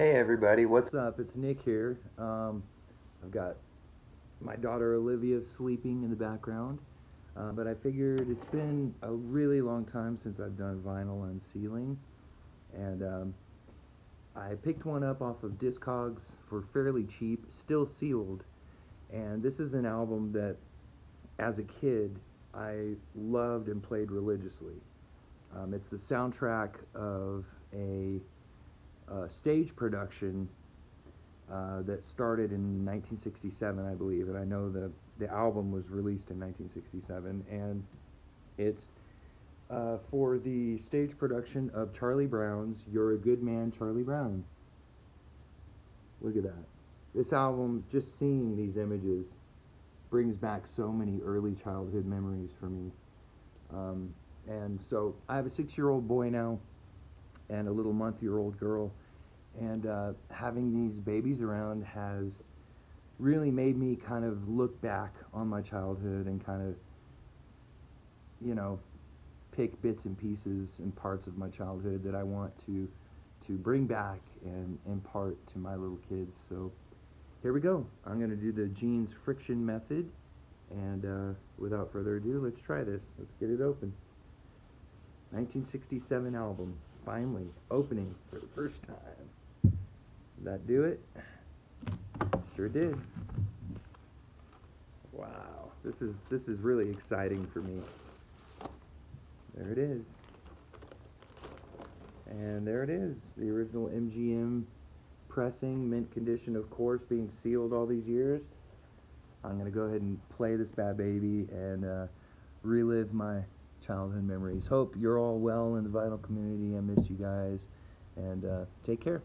Hey everybody, what's up? It's Nick here. Um, I've got my daughter Olivia sleeping in the background, uh, but I figured it's been a really long time since I've done vinyl unsealing, and um, I picked one up off of Discogs for fairly cheap, still sealed, and this is an album that, as a kid, I loved and played religiously. Um, it's the soundtrack of a uh, stage production uh, that started in 1967, I believe, and I know the the album was released in 1967, and it's uh, for the stage production of Charlie Brown's "You're a Good Man, Charlie Brown." Look at that! This album, just seeing these images, brings back so many early childhood memories for me. Um, and so I have a six-year-old boy now and a little month-year-old girl, and uh, having these babies around has really made me kind of look back on my childhood and kind of, you know, pick bits and pieces and parts of my childhood that I want to to bring back and impart to my little kids. So here we go. I'm going to do the jeans friction method. And uh, without further ado, let's try this. Let's get it open. 1967 album, finally opening for the first time. Did that do it? Sure did. Wow, this is this is really exciting for me. There it is. And there it is, the original MGM pressing, mint condition of course, being sealed all these years. I'm gonna go ahead and play this bad baby and uh, relive my childhood memories. Hope you're all well in the vinyl community. I miss you guys, and uh, take care.